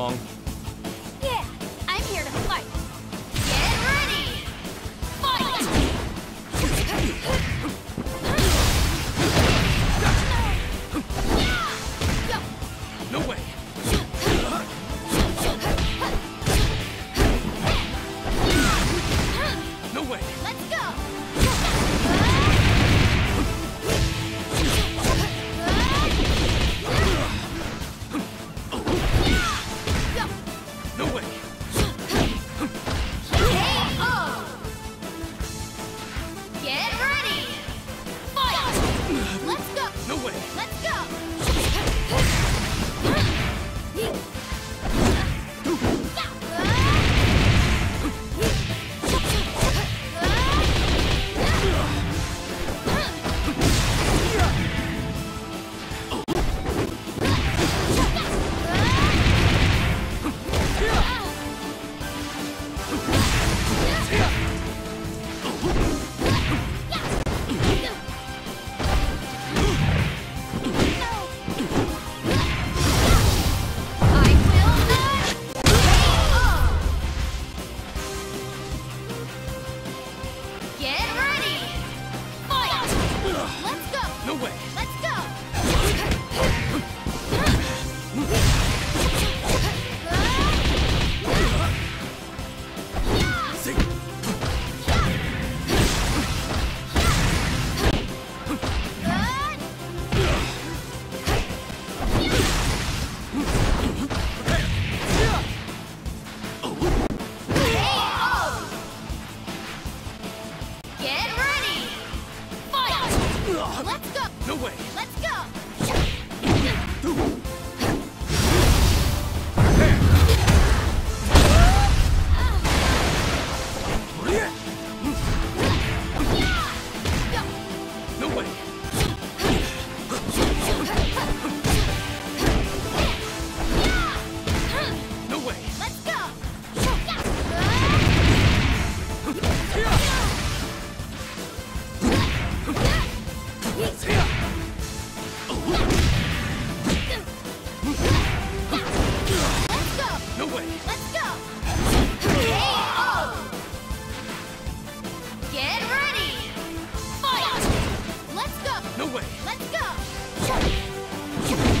嗯悔 Let's go! No way! Let's go! No way! Let's go!